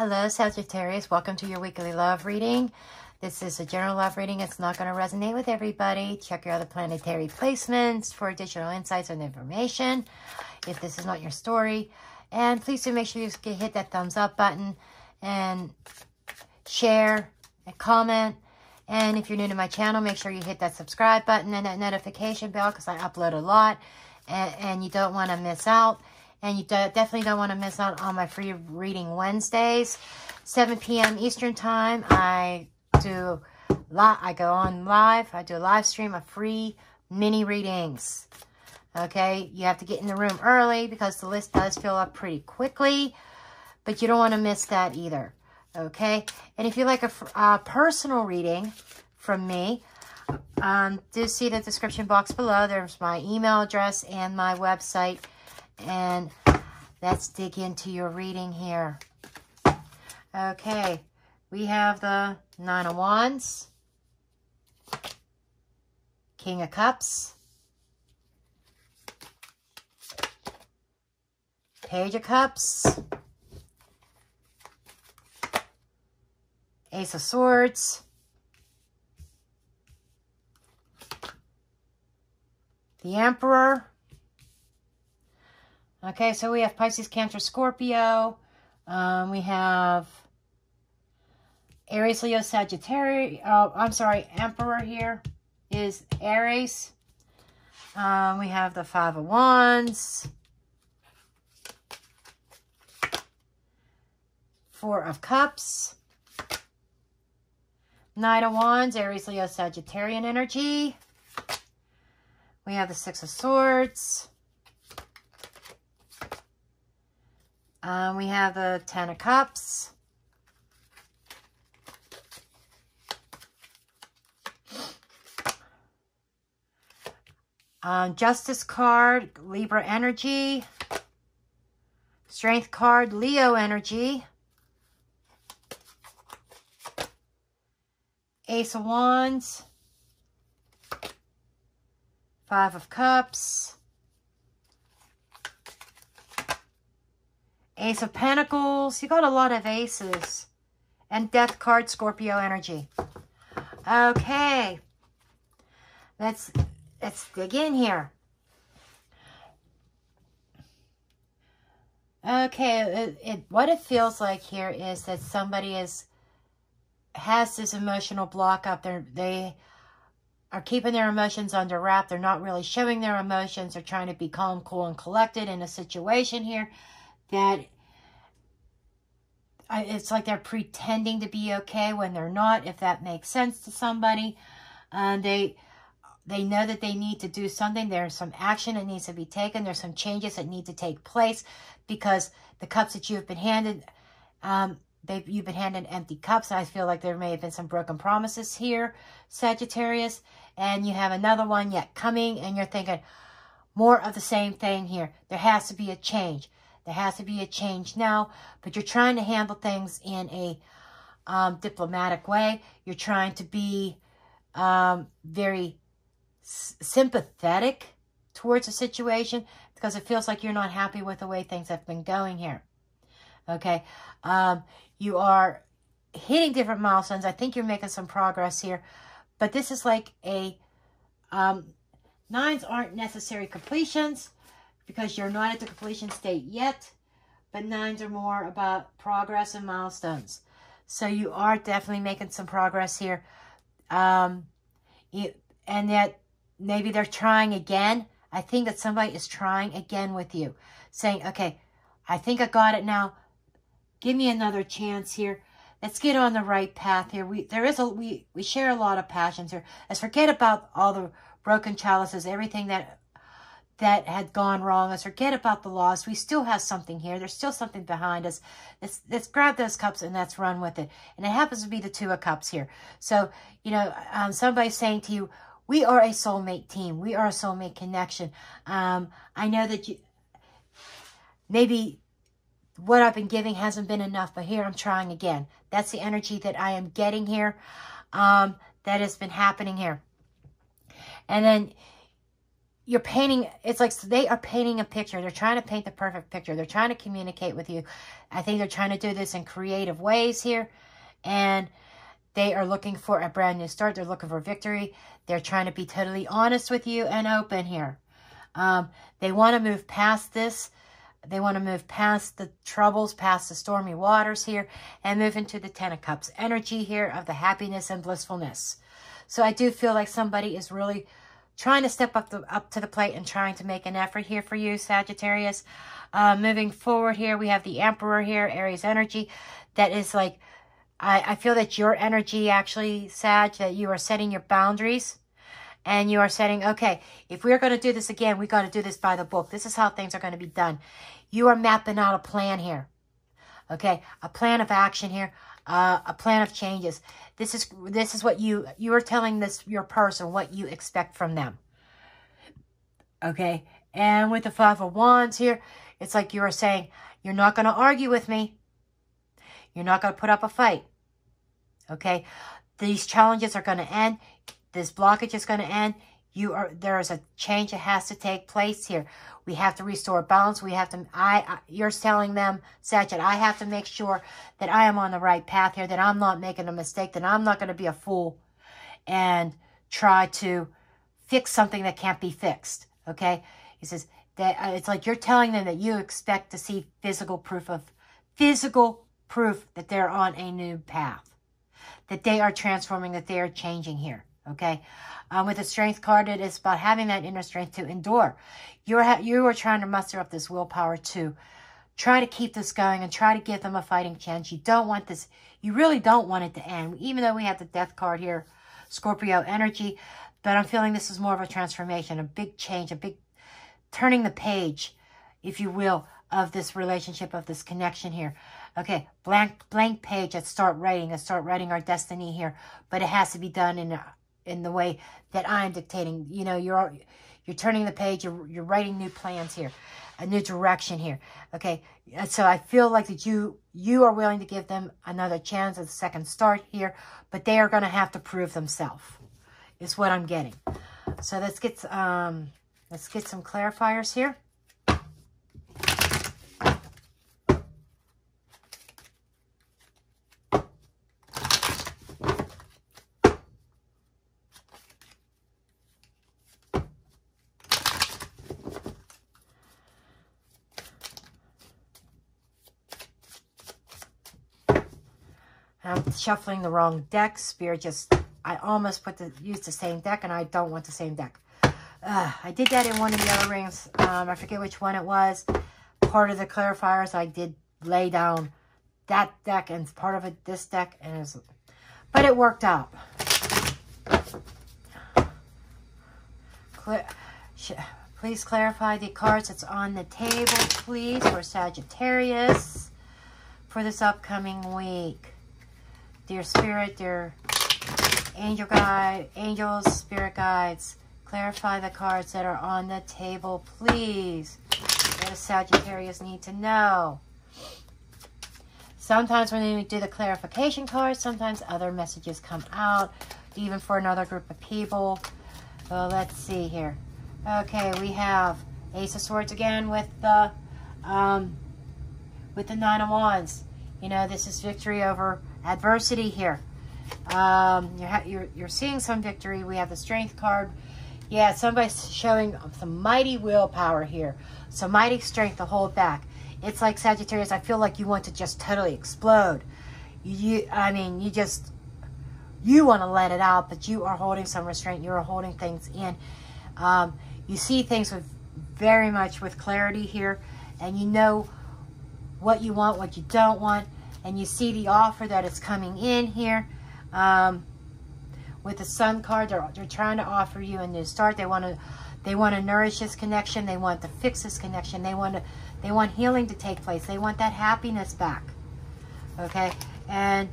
Hello, Sagittarius. Welcome to your weekly love reading. This is a general love reading. It's not going to resonate with everybody. Check your other planetary placements for additional insights and information if this is not your story. And please do make sure you hit that thumbs up button and share and comment. And if you're new to my channel, make sure you hit that subscribe button and that notification bell because I upload a lot and, and you don't want to miss out. And you definitely don't want to miss out on my free reading Wednesdays, 7 p.m. Eastern Time. I do I go on live. I do a live stream of free mini readings. Okay, you have to get in the room early because the list does fill up pretty quickly, but you don't want to miss that either. Okay, and if you like a, a personal reading from me, um, do see the description box below. There's my email address and my website. And let's dig into your reading here. Okay, we have the Nine of Wands, King of Cups, Page of Cups, Ace of Swords, the Emperor. Okay, so we have Pisces, Cancer, Scorpio. Um, we have Aries, Leo, Sagittarius. Oh, I'm sorry, Emperor here is Aries. Um, we have the Five of Wands. Four of Cups. Knight of Wands, Aries, Leo, Sagittarian energy. We have the Six of Swords. Um, we have the Ten of Cups. Um, Justice card, Libra energy. Strength card, Leo energy. Ace of Wands. Five of Cups. Ace of Pentacles. You got a lot of aces. And Death card, Scorpio energy. Okay. Let's, let's dig in here. Okay, it, it, what it feels like here is that somebody is has this emotional block up there. They are keeping their emotions under wrap. They're not really showing their emotions. They're trying to be calm, cool, and collected in a situation here that it's like they're pretending to be okay when they're not, if that makes sense to somebody. Uh, they they know that they need to do something. There's some action that needs to be taken. There's some changes that need to take place because the cups that you've been handed, um, they've, you've been handed empty cups. I feel like there may have been some broken promises here, Sagittarius and you have another one yet coming, and you're thinking, more of the same thing here. There has to be a change. There has to be a change now, but you're trying to handle things in a um, diplomatic way. You're trying to be um, very sympathetic towards a situation because it feels like you're not happy with the way things have been going here. Okay. Um, you are hitting different milestones. I think you're making some progress here. But this is like a, um, nines aren't necessary completions because you're not at the completion state yet. But nines are more about progress and milestones. So you are definitely making some progress here. Um, and that maybe they're trying again. I think that somebody is trying again with you. Saying, okay, I think I got it now. Give me another chance here. Let's get on the right path here. We there is a we we share a lot of passions here. Let's forget about all the broken chalices, everything that that had gone wrong. Let's forget about the loss. We still have something here. There's still something behind us. Let's let's grab those cups and let's run with it. And it happens to be the two of cups here. So you know, um, somebody's saying to you, we are a soulmate team. We are a soulmate connection. Um, I know that you maybe what I've been giving hasn't been enough, but here I'm trying again. That's the energy that I am getting here. Um, that has been happening here. And then you're painting, it's like they are painting a picture. They're trying to paint the perfect picture. They're trying to communicate with you. I think they're trying to do this in creative ways here. And they are looking for a brand new start. They're looking for victory. They're trying to be totally honest with you and open here. Um, they want to move past this. They want to move past the troubles, past the stormy waters here, and move into the Ten of Cups energy here of the happiness and blissfulness. So I do feel like somebody is really trying to step up, the, up to the plate and trying to make an effort here for you, Sagittarius. Uh, moving forward here, we have the Emperor here, Aries energy. That is like, I, I feel that your energy actually, Sag, that you are setting your boundaries and you are setting, okay, if we're going to do this again, we got to do this by the book. This is how things are going to be done. You are mapping out a plan here. Okay, a plan of action here, uh, a plan of changes. This is this is what you you are telling this your person what you expect from them. Okay, and with the five of wands here, it's like you are saying you're not going to argue with me. You're not going to put up a fight. Okay, these challenges are going to end. This blockage is going to end. You are there is a change that has to take place here. We have to restore balance. We have to. I, I you're telling them, Sachet, I have to make sure that I am on the right path here. That I'm not making a mistake. That I'm not going to be a fool, and try to fix something that can't be fixed. Okay, he says that uh, it's like you're telling them that you expect to see physical proof of physical proof that they're on a new path, that they are transforming, that they are changing here. Okay. Um, with the strength card, it is about having that inner strength to endure. You're you are trying to muster up this willpower to try to keep this going and try to give them a fighting chance. You don't want this. You really don't want it to end. Even though we have the death card here, Scorpio energy, but I'm feeling this is more of a transformation, a big change, a big turning the page, if you will, of this relationship, of this connection here. Okay, blank blank page. Let's start writing. Let's start writing our destiny here. But it has to be done in a in the way that I'm dictating. You know, you're you're turning the page. You're you're writing new plans here, a new direction here. Okay, so I feel like that you you are willing to give them another chance, a second start here, but they are going to have to prove themselves. Is what I'm getting. So let's get um let's get some clarifiers here. I'm shuffling the wrong deck. Spirit just, I almost put the used the same deck, and I don't want the same deck. Uh, I did that in one of the other rings. Um, I forget which one it was. Part of the clarifiers, I did lay down that deck and part of it, this deck, and it was, but it worked out. Please clarify the cards that's on the table, please, for Sagittarius for this upcoming week dear spirit, dear angel guide, angels, spirit guides, clarify the cards that are on the table, please. What does Sagittarius need to know? Sometimes when we do the clarification cards, sometimes other messages come out, even for another group of people. Well, let's see here. Okay, we have Ace of Swords again with the um, with the Nine of Wands. You know, this is victory over adversity here. Um, you're, you're, you're seeing some victory. We have the strength card. Yeah, somebody's showing some mighty willpower here. Some mighty strength to hold back. It's like Sagittarius, I feel like you want to just totally explode. You, I mean, you just, you want to let it out, but you are holding some restraint. You are holding things in. Um, you see things with very much with clarity here, and you know what you want, what you don't want and you see the offer that is coming in here um, with the sun card they're, they're trying to offer you a new start. They want to they want to nourish this connection. They want to fix this connection. They want to they want healing to take place. They want that happiness back okay? And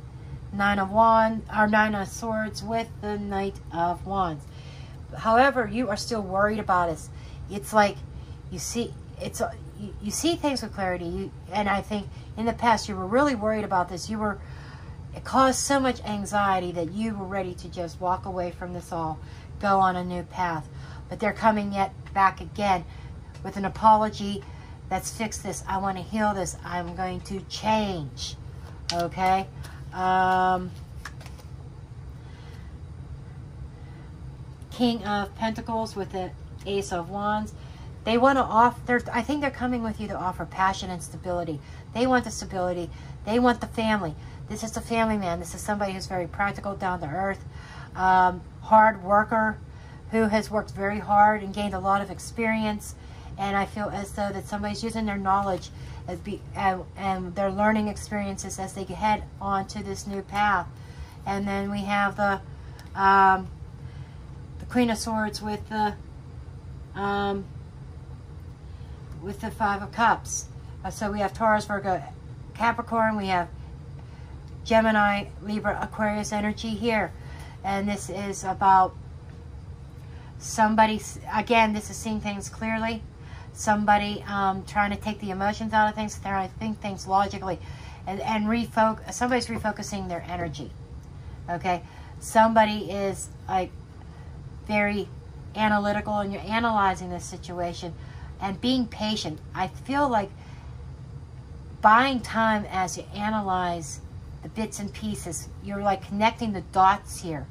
nine of wands or nine of swords with the knight of wands. However you are still worried about it it's like you see it's you, see things with clarity you and i think in the past you were really worried about this. You were, it caused so much anxiety that you were ready to just walk away from this all, go on a new path. but they're coming yet back again with an apology. Let's fix this. I want to heal this. I'm going to change. Okay. Um, King of Pentacles with the Ace of Wands. They want to offer, I think they're coming with you to offer passion and stability. They want the stability. They want the family. This is a family man. This is somebody who's very practical, down to earth, um, hard worker, who has worked very hard and gained a lot of experience. And I feel as though that somebody's using their knowledge as be, uh, and their learning experiences as they head on to this new path. And then we have the um, the Queen of Swords with the um, with the Five of Cups. Uh, so we have Taurus, Virgo, Capricorn. We have Gemini, Libra, Aquarius energy here. And this is about somebody, again, this is seeing things clearly. Somebody um, trying to take the emotions out of things, trying to think things logically. And, and refocus, somebody's refocusing their energy. Okay? Somebody is like very analytical and you're analyzing this situation and being patient. I feel like buying time as you analyze the bits and pieces. You're like connecting the dots here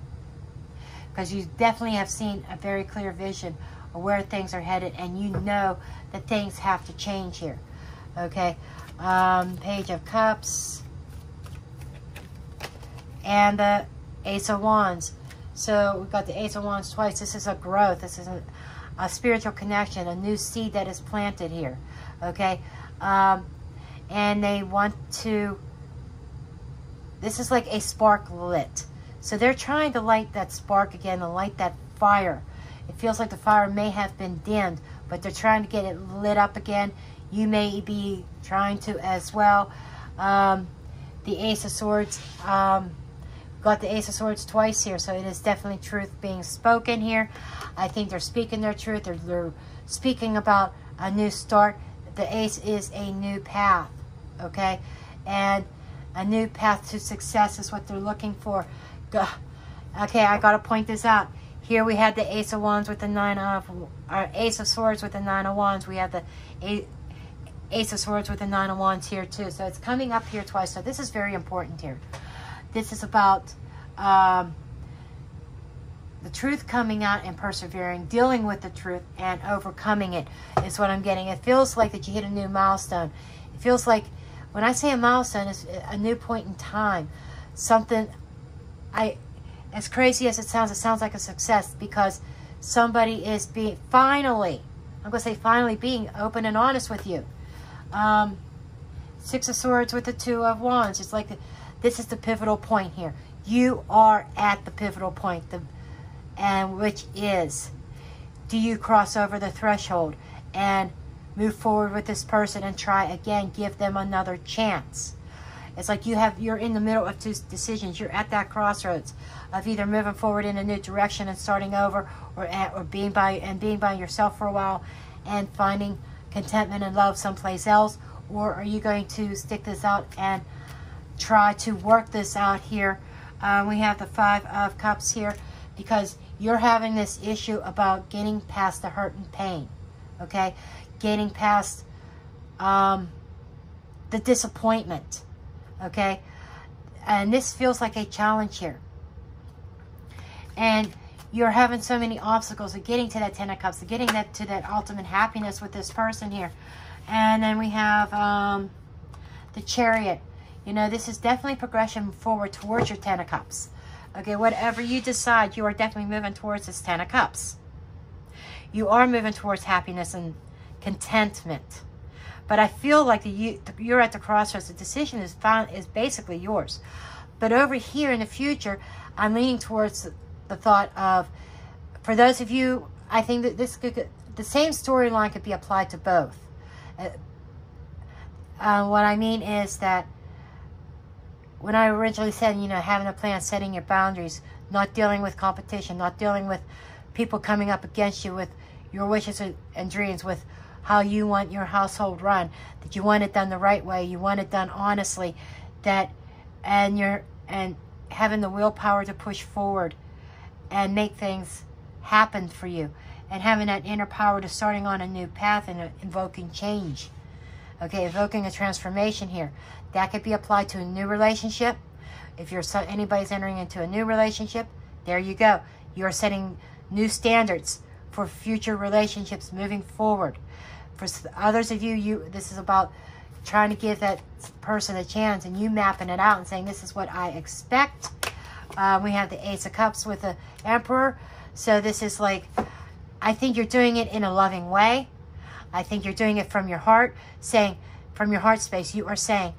because you definitely have seen a very clear vision of where things are headed and you know that things have to change here. Okay, um, Page of Cups and the Ace of Wands. So we've got the Ace of Wands twice. This is a growth. This is a, a spiritual connection, a new seed that is planted here. Okay, um, and they want to this is like a spark lit. So they're trying to light that spark again and light that fire. It feels like the fire may have been dimmed, but they're trying to get it lit up again. You may be trying to as well. Um, the Ace of Swords, um, got the Ace of Swords twice here, so it is definitely truth being spoken here. I think they're speaking their truth. They're, they're speaking about a new start. The Ace is a new path, okay? And a new path to success is what they're looking for. Okay, I got to point this out. Here we had the Ace of Wands with the Nine of, or Ace of Swords with the Nine of Wands. We have the Ace of Swords with the Nine of Wands here too. So it's coming up here twice. So this is very important here. This is about um, the truth coming out and persevering, dealing with the truth and overcoming it is what I'm getting. It feels like that you hit a new milestone. It feels like when I say a milestone, it's a new point in time. Something, I, as crazy as it sounds, it sounds like a success because somebody is being, finally, I'm going to say finally, being open and honest with you. Um, Six of Swords with the Two of Wands. It's like, the, this is the pivotal point here. You are at the pivotal point, the, and which is, do you cross over the threshold and move forward with this person and try again give them another chance it's like you have you're in the middle of two decisions you're at that crossroads of either moving forward in a new direction and starting over or at, or being by and being by yourself for a while and finding contentment and love someplace else or are you going to stick this out and try to work this out here um, we have the five of cups here because you're having this issue about getting past the hurt and pain okay getting past um, the disappointment, okay? And this feels like a challenge here. And you're having so many obstacles of getting to that Ten of Cups, of getting that to that ultimate happiness with this person here. And then we have um, the Chariot. You know, this is definitely progression forward towards your Ten of Cups. Okay, whatever you decide, you are definitely moving towards this Ten of Cups. You are moving towards happiness and contentment. But I feel like the, you, you're at the crossroads. The decision is found, is basically yours. But over here in the future, I'm leaning towards the thought of, for those of you, I think that this could, the same storyline could be applied to both. Uh, uh, what I mean is that when I originally said, you know, having a plan, setting your boundaries, not dealing with competition, not dealing with people coming up against you with your wishes and dreams, with how you want your household run, that you want it done the right way, you want it done honestly, that and you're and having the willpower to push forward and make things happen for you. and having that inner power to starting on a new path and invoking change. Okay, invoking a transformation here. That could be applied to a new relationship. If you're so, anybody's entering into a new relationship, there you go. You are setting new standards for future relationships moving forward. For others of you, you this is about trying to give that person a chance and you mapping it out and saying, this is what I expect. Uh, we have the Ace of Cups with the Emperor. So this is like, I think you're doing it in a loving way. I think you're doing it from your heart, saying, from your heart space, you are saying,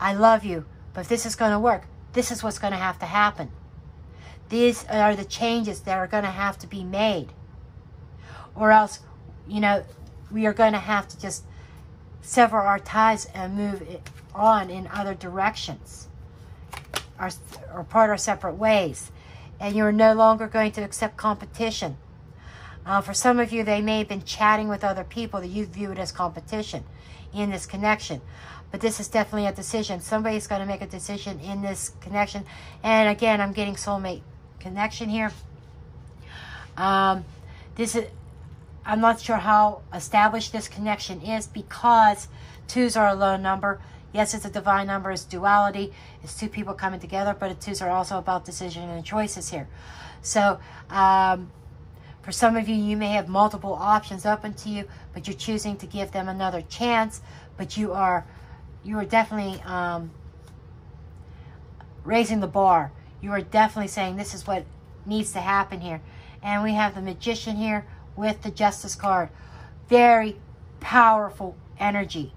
I love you, but if this is going to work, this is what's going to have to happen. These are the changes that are going to have to be made. Or else, you know, we are going to have to just sever our ties and move on in other directions or, or part our separate ways. And you're no longer going to accept competition. Uh, for some of you, they may have been chatting with other people that you view it as competition in this connection. But this is definitely a decision. Somebody's going to make a decision in this connection. And again, I'm getting soulmate connection here. Um, this is I'm not sure how established this connection is because twos are a low number. Yes, it's a divine number. It's duality. It's two people coming together, but twos are also about decision and choices here. So, um, for some of you, you may have multiple options open to you, but you're choosing to give them another chance. But you are, you are definitely um, raising the bar. You are definitely saying this is what needs to happen here. And we have the magician here with the Justice card. Very powerful energy.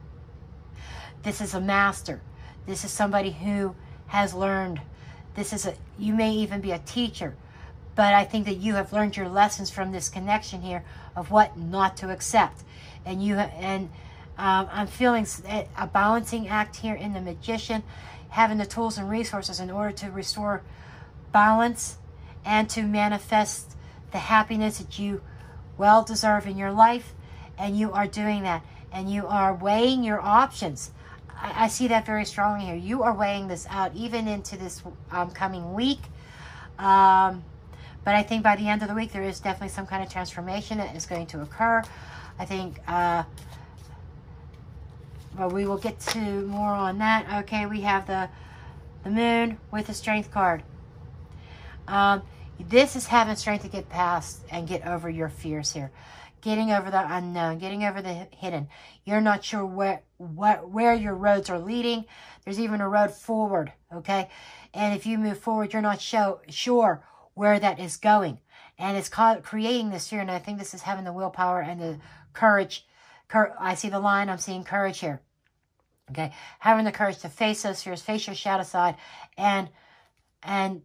This is a master. This is somebody who has learned. This is a, you may even be a teacher, but I think that you have learned your lessons from this connection here of what not to accept. And you, and um, I'm feeling a balancing act here in the magician, having the tools and resources in order to restore balance and to manifest the happiness that you well deserve in your life, and you are doing that. And you are weighing your options. I, I see that very strongly here. You are weighing this out even into this um, coming week. Um, but I think by the end of the week, there is definitely some kind of transformation that is going to occur. I think, uh, well, we will get to more on that. Okay, we have the, the moon with the strength card. Um, this is having strength to get past and get over your fears here. Getting over the unknown, getting over the hidden. You're not sure where what where your roads are leading. There's even a road forward, okay? And if you move forward, you're not show, sure where that is going. And it's called creating this fear. And I think this is having the willpower and the courage. Cur I see the line. I'm seeing courage here. Okay. Having the courage to face those fears, face your shadow side, and and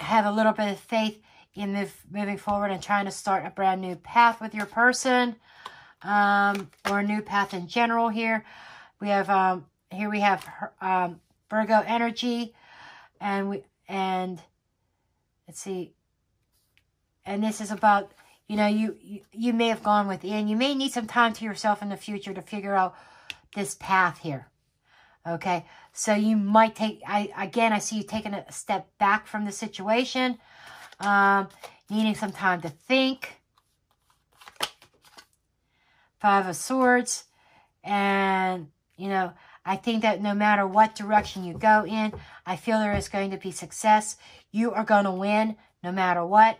have a little bit of faith in move, moving forward and trying to start a brand new path with your person um, or a new path in general here. We have, um, here we have um, Virgo energy and we, and let's see, and this is about, you know, you, you, you may have gone within. You may need some time to yourself in the future to figure out this path here. Okay, so you might take, I again, I see you taking a step back from the situation, um, needing some time to think. Five of Swords, and, you know, I think that no matter what direction you go in, I feel there is going to be success. You are going to win no matter what,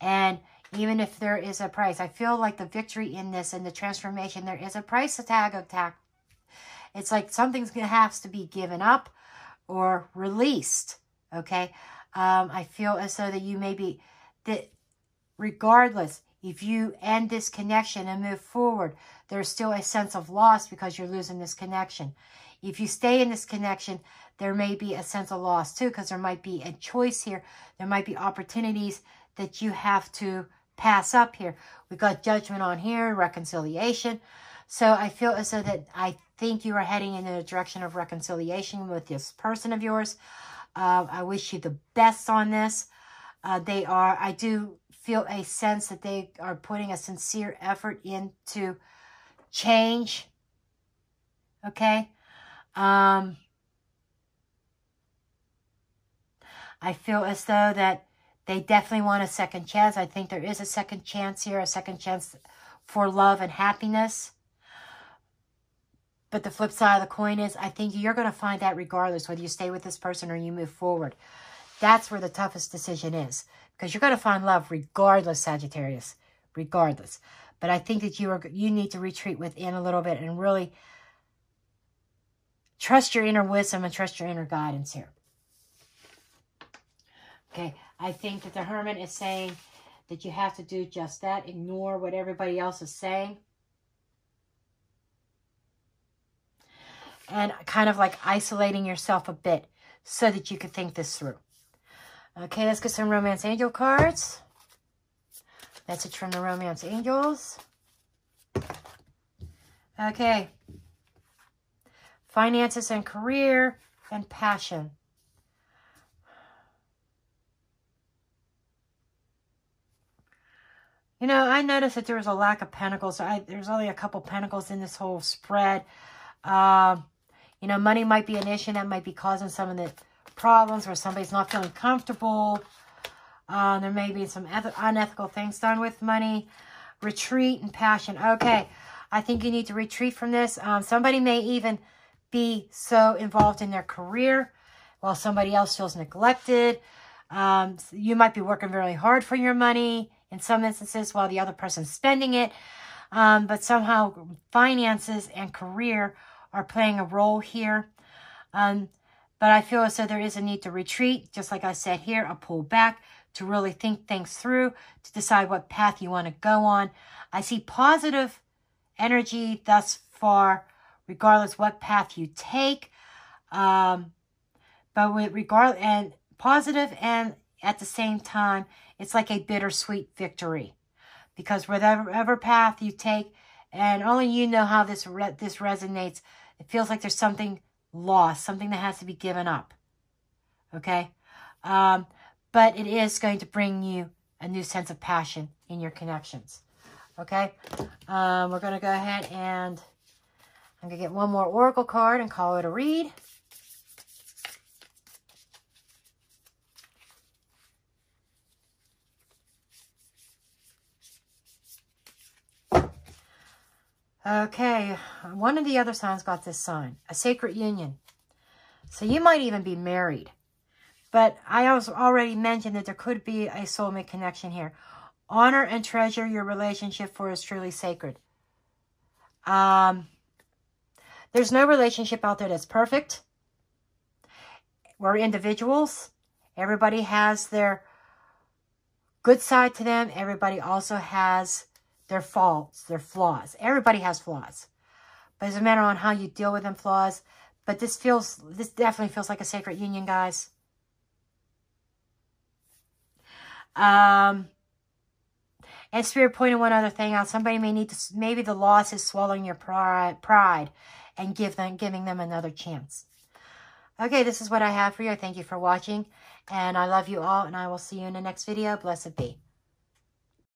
and even if there is a price. I feel like the victory in this and the transformation, there is a price tag attack it's like to have to be given up or released. Okay. Um, I feel as though that you may be, that regardless, if you end this connection and move forward, there's still a sense of loss because you're losing this connection. If you stay in this connection, there may be a sense of loss too because there might be a choice here. There might be opportunities that you have to pass up here. We got judgment on here, reconciliation. So I feel as though that I think you are heading in the direction of reconciliation with this person of yours. Uh, I wish you the best on this. Uh, they are, I do feel a sense that they are putting a sincere effort into change. Okay? Um, I feel as though that They definitely want a second chance. I think there is a second chance here, a second chance for love and happiness. But the flip side of the coin is I think you're going to find that regardless whether you stay with this person or you move forward. That's where the toughest decision is. Because you're going to find love regardless, Sagittarius. Regardless. But I think that you are you need to retreat within a little bit and really trust your inner wisdom and trust your inner guidance here. Okay, I think that the Hermit is saying that you have to do just that. Ignore what everybody else is saying. And kind of like isolating yourself a bit so that you can think this through. Okay, let's get some Romance Angel cards. Message from the Romance Angels. Okay. Finances and career and passion. You know, I noticed that there was a lack of pentacles. I, there's only a couple pentacles in this whole spread. Um, you know, money might be an issue that might be causing some of the problems where somebody's not feeling comfortable. Uh, there may be some unethical things done with money. Retreat and passion. Okay, I think you need to retreat from this. Um, somebody may even be so involved in their career while somebody else feels neglected. Um, you might be working really hard for your money in some instances while the other person's spending it. Um, but somehow finances and career are playing a role here. Um, but I feel as though there is a need to retreat, just like I said here, a pull back to really think things through, to decide what path you want to go on. I see positive energy thus far, regardless what path you take. Um, but with regard and positive and at the same time, it's like a bittersweet victory. Because whatever path you take, and only you know how this re this resonates, it feels like there's something lost, something that has to be given up. Okay? Um, but it is going to bring you a new sense of passion in your connections. Okay? Um, we're going to go ahead and I'm going to get one more Oracle card and call it a read. Okay, one of the other signs got this sign, a sacred union. So you might even be married. But I also already mentioned that there could be a soulmate connection here. Honor and treasure your relationship for is truly sacred. Um, there's no relationship out there that's perfect. We're individuals. Everybody has their good side to them. Everybody also has their faults, their flaws. Everybody has flaws. But it's a matter on how you deal with them flaws. But this feels, this definitely feels like a sacred union, guys. Um, and Spirit pointed one other thing out. Somebody may need to, maybe the loss is swallowing your pride, pride and give them, giving them another chance. Okay, this is what I have for you. I thank you for watching. And I love you all. And I will see you in the next video. Blessed be.